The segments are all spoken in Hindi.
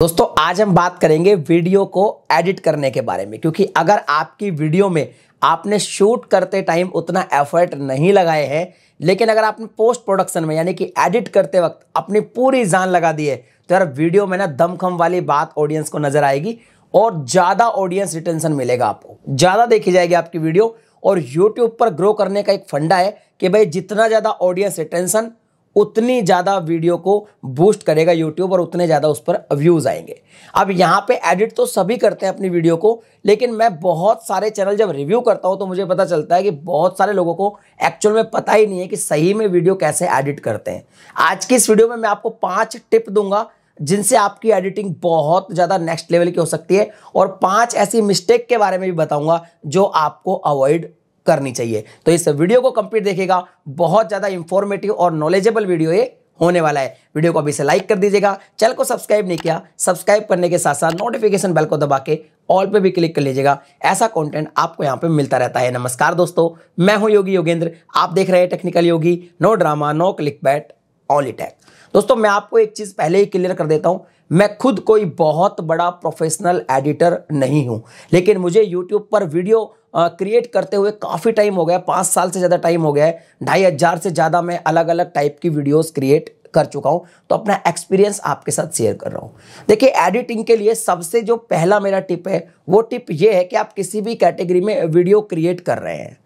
दोस्तों, आज हम बात करेंगे वीडियो को एडिट करने के बारे में, क्योंकि अगर आपकी वीडियो में आपने शूट करते टाइम उतना एफर्ट नहीं लगाए हैं, लेकिन अगर आपने पोस्ट प्रोडक्शन में, यानी कि एडिट करते वक्त अपनी पूरी जान लगा दी है तो यार वीडियो में ना दमखम वाली बात ऑडियंस को नज़र आएगी और ज़्यादा ऑडियंस रिटेंशन मिलेगा आपको। ज़्यादा देखी जाएगी आपकी वीडियो और यूट्यूब पर ग्रो करने का एक फंडा है कि भाई जितना ज़्यादा ऑडियंस रिटेंशन उतनी ज़्यादा वीडियो को बूस्ट करेगा यूट्यूब और उतने ज़्यादा उस पर व्यूज़ आएँगे। अब यहाँ पे एडिट तो सभी करते हैं अपनी वीडियो को, लेकिन मैं बहुत सारे चैनल जब रिव्यू करता हूँ तो मुझे पता चलता है कि बहुत सारे लोगों को एक्चुअल में पता ही नहीं है कि सही में वीडियो कैसे एडिट करते हैं। आज की इस वीडियो में मैं आपको पाँच टिप दूँगा जिनसे आपकी एडिटिंग बहुत ज़्यादा नेक्स्ट लेवल की हो सकती है और पाँच ऐसी मिस्टेक के बारे में भी बताऊँगा जो आपको अवॉइड करनी चाहिए। तो इस वीडियो को कंप्लीट देखेगा बहुत ज़्यादा इंफॉर्मेटिव और नॉलेजेबल वीडियो ये होने वाला है। वीडियो को अभी से लाइक कर दीजिएगा। चैनल को सब्सक्राइब नहीं किया सब्सक्राइब करने के साथ साथ नोटिफिकेशन बेल को दबा के ऑल पे भी क्लिक कर लीजिएगा। ऐसा कंटेंट आपको यहाँ पे मिलता रहता है। नमस्कार दोस्तों, मैं हूँ योगी योगेंद्र। आप देख रहे हैं technical Yogi. No drama no click bait all tag दोस्तों, मैं आपको एक चीज़ पहले ही क्लियर कर देता हूँ। मैं खुद कोई बहुत बड़ा प्रोफेशनल एडिटर नहीं हूँ। लेकिन मुझे यूट्यूब पर वीडियो क्रिएट करते हुए काफ़ी टाइम हो गया पाँच साल से ज़्यादा टाइम हो गया है, ढाई हज़ार से ज़्यादा मैं अलग अलग टाइप की वीडियोस क्रिएट कर चुका हूँ तो अपना एक्सपीरियंस आपके साथ शेयर कर रहा हूँ। देखिए एडिटिंग के लिए सबसे जो पहला मेरा टिप है, वो टिप ये है कि आप किसी भी कैटेगरी में वीडियो क्रिएट कर रहे हैं।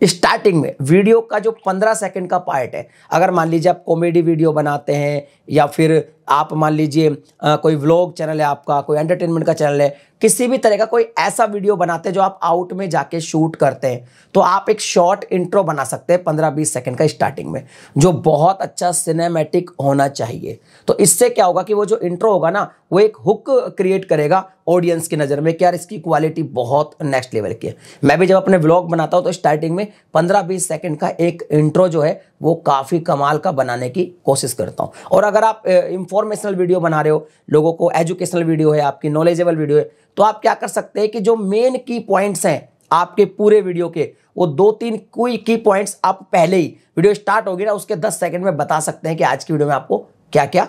स्टार्टिंग में वीडियो का जो पंद्रह सेकंड का पार्ट है, अगर मान लीजिए आप कॉमेडी वीडियो बनाते हैं, या फिर आप मान लीजिए कोई व्लॉग चैनल है आपका, कोई एंटरटेनमेंट का चैनल है, किसी भी तरह का कोई ऐसा वीडियो बनाते हैं जो आप आउट में जाके शूट करते हैं तो आप एक शॉर्ट इंट्रो बना सकते हैं पंद्रह बीस सेकंड का स्टार्टिंग में, जो बहुत अच्छा सिनेमैटिक होना चाहिए। तो इससे क्या होगा कि वो जो इंट्रो होगा ना, वो एक हुक क्रिएट करेगा ऑडियंस की नज़र में कि यार इसकी क्वालिटी बहुत नेक्स्ट लेवल की है। मैं भी जब अपने ब्लॉग बनाता हूँ तो स्टार्टिंग में पंद्रह बीस सेकेंड का एक इंट्रो जो है, वो काफ़ी कमाल का बनाने की कोशिश करता हूँ। और अगर आप इंफॉर्मेशनल वीडियो बना रहे हो, लोगों को एजुकेशनल वीडियो है, आपकी नॉलेजेबल वीडियो है तो आप क्या कर सकते हैं कि जो मेन की पॉइंट्स हैं आपके पूरे वीडियो के, वो दो तीन कोई की पॉइंट्स आप पहले ही वीडियो स्टार्ट होगी ना, उसके दस सेकंड में बता सकते हैं कि आज की वीडियो में आपको क्या क्या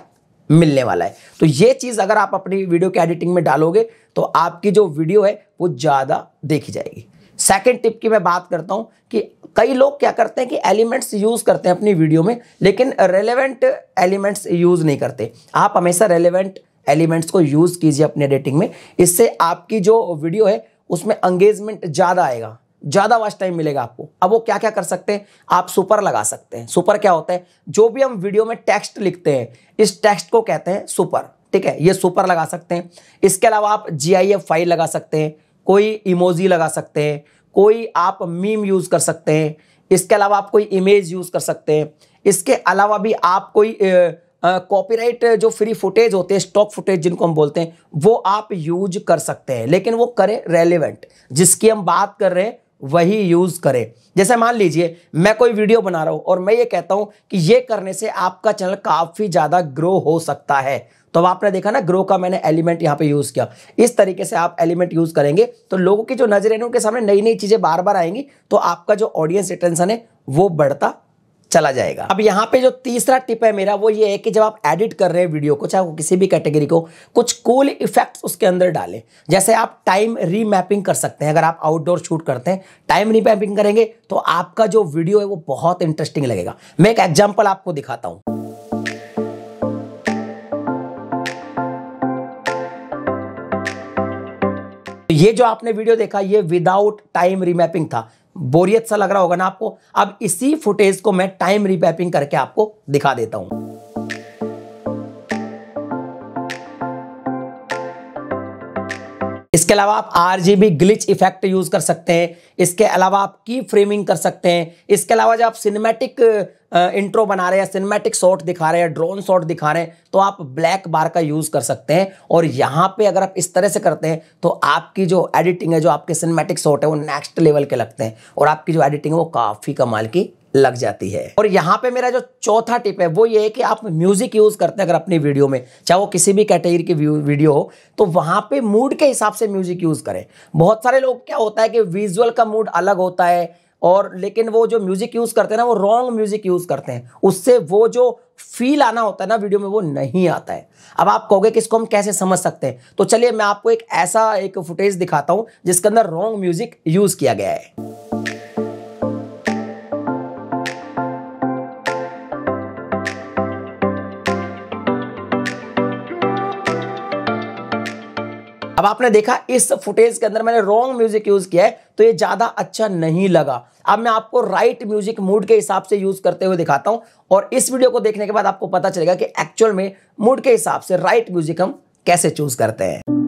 मिलने वाला है। तो ये चीज़ अगर आप अपनी वीडियो के एडिटिंग में डालोगे तो आपकी जो वीडियो है, वो ज़्यादा देखी जाएगी। सेकेंड टिप की मैं बात करता हूँ कि कई लोग क्या करते हैं कि एलिमेंट्स यूज़ करते हैं अपनी वीडियो में, लेकिन रेलेवेंट एलिमेंट्स यूज़ नहीं करते। आप हमेशा रेलेवेंट एलिमेंट्स को यूज़ कीजिए अपने एडिटिंग में। इससे आपकी जो वीडियो है, उसमें अंगेजमेंट ज़्यादा आएगा। ज़्यादा वॉच टाइम मिलेगा आपको। अब वो क्या क्या कर सकते हैं? आप सुपर लगा सकते हैं। सुपर क्या होता है? जो भी हम वीडियो में टेक्स्ट लिखते हैं, इस टेक्स्ट को कहते हैं सुपर ठीक है? ये सुपर लगा सकते हैं। इसके अलावा आप जीआईएफ फ़ाइल लगा सकते हैं। कोई इमोजी लगा सकते हैं। कोई आप मीम यूज़ कर सकते हैं, इसके अलावा आप कोई इमेज यूज़ कर सकते हैं। इसके अलावा भी आप कोई कॉपीराइट जो फ्री फुटेज होते हैं स्टॉक फुटेज जिनको हम बोलते हैं, वो आप यूज़ कर सकते हैं। लेकिन वो करें रेलिवेंट जिसकी हम बात कर रहे हैं, वही यूज़ करें। जैसे मान लीजिए, मैं कोई वीडियो बना रहा हूँ और मैं ये कहता हूँ कि ये करने से आपका चैनल काफ़ी ज़्यादा ग्रो हो सकता है। तो अब आपने देखा ना ग्रो का मैंने एलिमेंट यहाँ पे यूज़ किया। इस तरीके से आप एलिमेंट यूज़ करेंगे तो लोगों की जो नज़र उनके सामने नई नई चीज़ें बार बार आएँगी तो आपका जो ऑडियंस रिटेंशन है, वो बढ़ता चला जाएगा। अब यहाँ पे जो तीसरा टिप है मेरा, वो ये है कि जब आप एडिट कर रहे हैं वीडियो को, चाहे वो किसी भी कैटेगरी को, कुछ कूल cool इफेक्ट्स उसके अंदर डालें। जैसे आप टाइम रीमैपिंग कर सकते हैं, अगर आप आउटडोर शूट करते हैं टाइम रीमैपिंग करेंगे तो आपका जो वीडियो है, वो बहुत इंटरेस्टिंग लगेगा। मैं एक एग्ज़ाम्पल आपको दिखाता हूँ। ये जो आपने वीडियो देखा, ये विदाउट टाइम रिमैपिंग था। बोरियत सा लग रहा होगा ना आपको। अब इसी फुटेज को मैं टाइम रिमैपिंग करके आपको दिखा देता हूँ। इसके अलावा आप R G B glitch effect use कर सकते हैं। इसके अलावा आप की फ्रेमिंग कर सकते हैं। इसके अलावा जब आप सिनेमैटिक इंट्रो बना रहे हैं सिनेमैटिक शॉट दिखा रहे हैं ड्रोन शॉट दिखा रहे हैं तो आप ब्लैक बार का यूज़ कर सकते हैं। और यहाँ पे अगर आप इस तरह से करते हैं तो आपकी जो एडिटिंग है, जो आपके सिनेमैटिक शॉट है, वो नेक्स्ट लेवल के लगते हैं। और आपकी जो एडिटिंग है, वो काफ़ी कमाल की लग जाती है। और यहाँ पे मेरा जो चौथा टिप है, वो ये है कि आप म्यूज़िक यूज़ करते हैं अगर अपनी वीडियो में, चाहे वो किसी भी कैटेगरी की वीडियो हो तो वहाँ पे मूड के हिसाब से म्यूज़िक यूज़ करें। बहुत सारे लोग क्या होता है कि विजुअल का मूड अलग होता है, और लेकिन वो जो म्यूज़िक यूज़ करते हैं ना, वो रॉन्ग म्यूज़िक यूज़ करते हैं। उससे वो जो फील आना होता है ना वीडियो में, वो नहीं आता है। अब आप कहोगे कि इसको हम कैसे समझ सकते हैं? तो चलिए मैं आपको एक ऐसा एक फुटेज दिखाता हूँ, जिसके अंदर रॉन्ग म्यूज़िक यूज़ किया गया है। अब आपने देखा, इस फुटेज के अंदर मैंने रॉन्ग म्यूज़िक यूज़ किया है तो ये ज़्यादा अच्छा नहीं लगा। अब मैं आपको राइट म्यूज़िक मूड के हिसाब से यूज़ करते हुए दिखाता हूँ, और इस वीडियो को देखने के बाद आपको पता चलेगा कि एक्चुअल में मूड के हिसाब से राइट म्यूज़िक हम कैसे चूज़ करते हैं।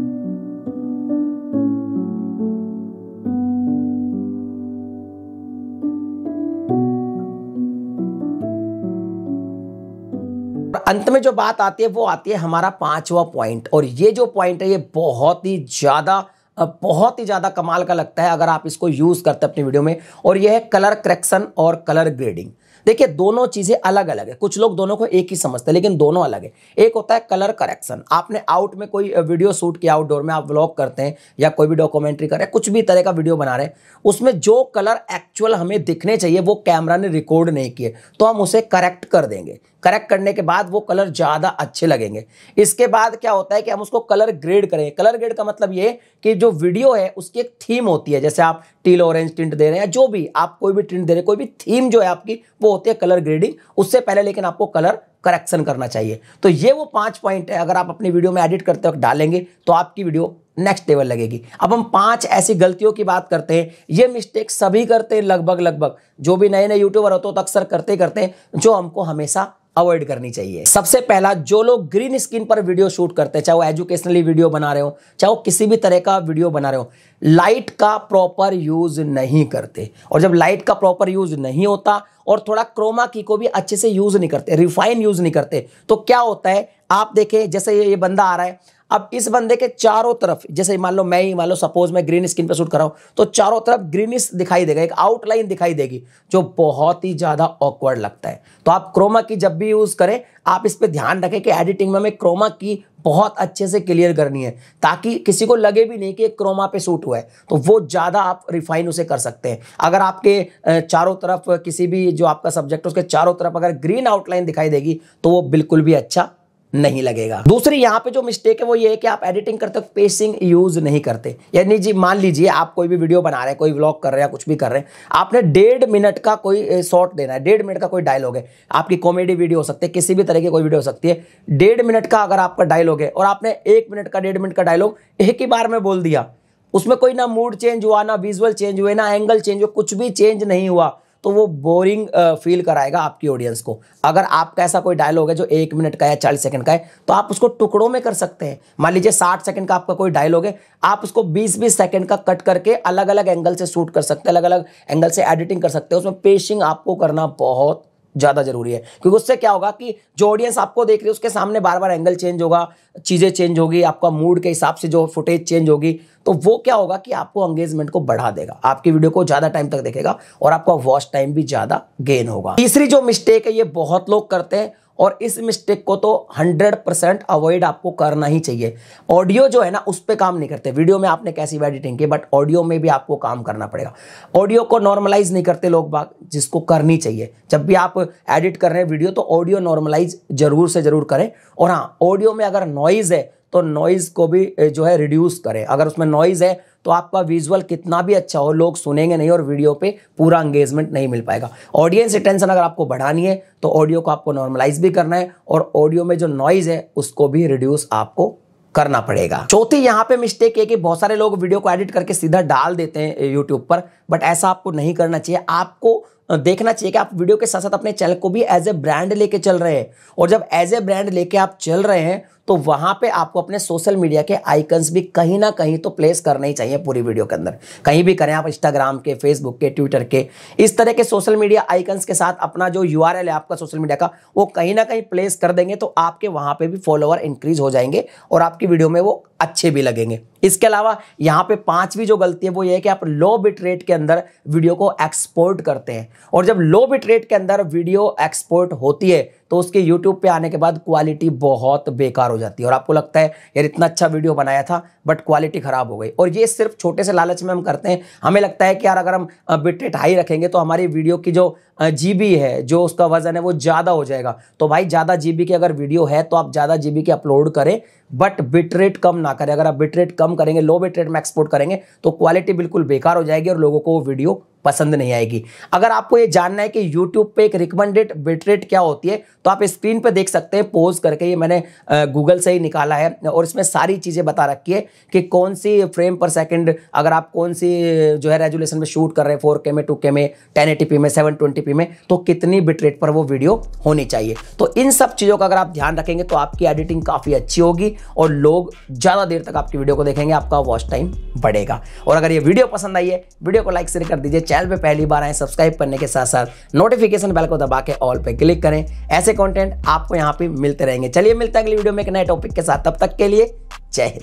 अंत में जो बात आती है, वो आती है हमारा पांचवा पॉइंट और ये जो पॉइंट है, ये बहुत ही ज़्यादा बहुत ही ज़्यादा कमाल का लगता है अगर आप इसको यूज़ करते अपनी वीडियो में। और ये है कलर करेक्शन और कलर ग्रेडिंग देखिए, दोनों चीज़ें अलग अलग है। कुछ लोग दोनों को एक ही समझते हैं, लेकिन दोनों अलग है। एक होता है कलर करेक्शन आपने आउट में कोई वीडियो शूट किया आउटडोर में, आप व्लॉग करते हैं या कोई भी डॉक्यूमेंट्री कर रहे हैं, कुछ भी तरह का वीडियो बना रहे हैं, उसमें जो कलर एक्चुअल हमें दिखने चाहिए, वो कैमरा ने रिकॉर्ड नहीं किए तो हम उसे करेक्ट कर देंगे। करेक्ट करने के बाद वो कलर ज़्यादा अच्छे लगेंगे। इसके बाद क्या होता है कि हम उसको कलर ग्रेड करेंगे कलर ग्रेड का मतलब ये कि जो वीडियो है, उसकी एक थीम होती है। जैसे आप टील ऑरेंज टिंट दे रहे हैं, जो भी आप कोई भी टिंट दे रहे हैं, कोई भी थीम जो है आपकी, वो होती है कलर ग्रेडिंग उससे पहले लेकिन आपको कलर करेक्शन करना चाहिए। तो ये वो पाँच पॉइंट है। अगर आप अपनी वीडियो में एडिट करते वक्त डालेंगे तो आपकी वीडियो नेक्स्ट लेवल लगेगी। अब हम पाँच ऐसी गलतियों की बात करते हैं। ये मिस्टेक सभी करते हैं लगभग लगभग जो भी नए नए यूट्यूबर होते हो तो अक्सर करते करते हैं, जो हमको हमेशा अवॉइड करनी चाहिए। सबसे पहला, जो लोग ग्रीन स्क्रीन पर वीडियो शूट करते हैं, चाहे वो एजुकेशनली वीडियो बना रहे हो, चाहे वो किसी भी तरह का वीडियो बना रहे हो लाइट का प्रॉपर यूज़ नहीं करते। और जब लाइट का प्रॉपर यूज़ नहीं होता, और थोड़ा क्रोमा की को भी अच्छे से यूज़ नहीं करते रिफाइन यूज़ नहीं करते तो क्या होता है? आप देखें, जैसे ये बंदा आ रहा है अब इस बंदे के चारों तरफ़, जैसे मान लो मैं ही, मान लो सपोज़ मैं ग्रीन स्क्रीन पर शूट कर रहा हूँ तो चारों तरफ़ ग्रीनिश दिखाई देगा, एक आउटलाइन दिखाई देगी, जो बहुत ही ज़्यादा ऑकवर्ड लगता है। तो आप क्रोमा की जब भी यूज़ करें, आप इस पर ध्यान रखें कि एडिटिंग में हमें क्रोमा की बहुत अच्छे से क्लियर करनी है, ताकि किसी को लगे भी नहीं कि क्रोमा पे शूट हुआ है तो वो ज़्यादा आप रिफाइन उसे कर सकते हैं। अगर आपके चारों तरफ़ किसी भी जो आपका सब्जेक्ट उसके चारों तरफ़ अगर ग्रीन आउटलाइन दिखाई देगी तो वो बिल्कुल भी अच्छा नहीं लगेगा। दूसरी यहाँ पे जो मिस्टेक है वो ये है कि आप एडिटिंग करते वक्त पेसिंग यूज़ नहीं करते। यानी जी मान लीजिए आप कोई भी वीडियो बना रहे हैं, कोई व्लॉग कर रहे हैं कुछ भी कर रहे हैं, आपने डेढ़ मिनट का कोई शॉर्ट देना है, डेढ़ मिनट का कोई डायलॉग है। आपकी कॉमेडी वीडियो हो सकती है, किसी भी तरह की कोई वीडियो हो सकती है। डेढ़ मिनट का अगर आपका डायलॉग है और आपने एक मिनट का, डेढ़ मिनट का डायलॉग एक ही बार में बोल दिया, उसमें कोई ना मूड चेंज हुआ, ना विजुअल चेंज हुए, ना एंगल चेंज हुआ कुछ भी चेंज नहीं हुआ तो वो बोरिंग फील कराएगा आपकी ऑडियंस को। अगर आपका ऐसा कोई डायलॉग है जो एक मिनट का है, चालीस सेकंड का है तो आप उसको टुकड़ों में कर सकते हैं। मान लीजिए साठ सेकंड का आपका कोई डायलॉग है, आप उसको बीस बीस सेकंड का कट करके अलग अलग एंगल से शूट कर सकते हैं अलग अलग एंगल से एडिटिंग कर सकते हैं। उसमें पेशिंग आपको करना बहुत ज़्यादा ज़रूरी है। क्योंकि उससे क्या होगा कि जो ऑडियंस आपको देख रही है, उसके सामने बार बार एंगल चेंज होगा, चीज़ें चेंज होगी, आपका मूड के हिसाब से जो फुटेज चेंज होगी तो वो क्या होगा कि आपको एंगेजमेंट को बढ़ा देगा। आपकी वीडियो को ज़्यादा टाइम तक देखेगा और आपका वॉच टाइम भी ज़्यादा गेन होगा। तीसरी जो मिस्टेक है, ये बहुत लोग करते हैं और इस मिस्टेक को तो 100 परसेंट अवॉइड आपको करना ही चाहिए। ऑडियो जो है ना, उस पर काम नहीं करते। वीडियो में आपने कैसी एडिटिंग की बट ऑडियो में भी आपको काम करना पड़ेगा। ऑडियो को नॉर्मलाइज नहीं करते लोग बाग, जिसको करनी चाहिए। जब भी आप एडिट कर रहे हैं वीडियो तो ऑडियो नॉर्मलाइज ज़रूर से ज़रूर करें। और हाँ ऑडियो में अगर नॉइज़ है तो नॉइज़ को भी जो है रिड्यूस करें। अगर उसमें नॉइज़ है तो आपका विजुअल कितना भी अच्छा हो, लोग सुनेंगे नहीं और वीडियो पे पूरा एंगेजमेंट नहीं मिल पाएगा। ऑडियंस अटेंशन अगर आपको बढ़ानी है तो ऑडियो को आपको नॉर्मलाइज भी करना है और ऑडियो में जो नॉइज़ है, उसको भी रिड्यूस आपको करना पड़ेगा। चौथी, यहाँ पे मिस्टेक है कि बहुत सारे लोग वीडियो को एडिट करके सीधा डाल देते हैं यूट्यूब पर बट ऐसा आपको नहीं करना चाहिए। आपको देखना चाहिए कि आप वीडियो के साथ साथ अपने चैनल को भी एज ए ब्रांड लेके चल रहे हैं। और जब एज ए ब्रांड लेके आप चल रहे हैं तो वहाँ पे आपको अपने सोशल मीडिया के आइकन्स भी कहीं ना कहीं तो प्लेस करने ही चाहिए पूरी वीडियो के अंदर। कहीं भी करें आप इंस्टाग्राम के फेसबुक के ट्विटर के, इस तरह के सोशल मीडिया आइकन्स के साथ अपना जो URL है आपका सोशल मीडिया का, वो कहीं ना कहीं प्लेस कर देंगे तो आपके वहाँ पर भी फॉलोअर इंक्रीज हो जाएँगे और आपकी वीडियो में वो अच्छे भी लगेंगे। इसके अलावा यहाँ पे पांचवी जो गलती है, वो ये है कि आप लो बिट रेट के अंदर वीडियो को एक्सपोर्ट करते हैं। और जब लो बिट रेट के अंदर वीडियो एक्सपोर्ट होती है तो उसके यूट्यूब पे आने के बाद क्वालिटी बहुत बेकार हो जाती है। और आपको लगता है, यार, इतना अच्छा वीडियो बनाया था बट क्वालिटी खराब हो गई। और ये सिर्फ़ छोटे से लालच में हम करते हैं। हमें लगता है कि, यार, अगर हम बिटरेट हाई रखेंगे तो हमारी वीडियो की जो जीबी है, जो उसका वज़न है, वो ज़्यादा हो जाएगा। तो भाई, ज़्यादा जीबी की अगर वीडियो है तो आप ज़्यादा जीबी की अपलोड करें बट बिटरेट कम ना करें। अगर आप बिटरेट कम करेंगे लो बिटरेट में एक्सपोर्ट करेंगे तो क्वालिटी बिल्कुल बेकार हो जाएगी और लोगों को वो वीडियो पसंद नहीं आएगी। अगर आपको ये जानना है कि यूट्यूब पे एक रिकमेंडेड बिटरेट क्या होती है तो आप स्क्रीन पर देख सकते हैं पोज करके ये मैंने गूगल से ही निकाला है और इसमें सारी चीज़ें बता रखी है कि कौन सी फ्रेम पर सेकेंड अगर आप कौन सी जो है रेजुलेशन में शूट कर रहे हैं फोर के में टू के में टेन में सेवन ट्वेंटी में तो कितनी बिटरेट पर वो वीडियो होनी चाहिए। तो इन सब चीज़ों का अगर आप ध्यान रखेंगे तो आपकी एडिटिंग काफ़ी अच्छी होगी और लोग ज़्यादा देर तक आपकी वीडियो को देखेंगे, आपका वॉच टाइम बढ़ेगा। और अगर ये वीडियो पसंद आई है वीडियो को लाइक शेयर कर दीजिए चैनल पर पहली बार आए सब्सक्राइब करने के साथ साथ नोटिफिकेशन बेल को दबा के ऑल पर क्लिक करें। ऐसे कंटेंट आपको यहाँ पे मिलते रहेंगे। चलिए मिलते हैं अगली वीडियो में एक नए टॉपिक के साथ। तब तक के लिए जय हिंद।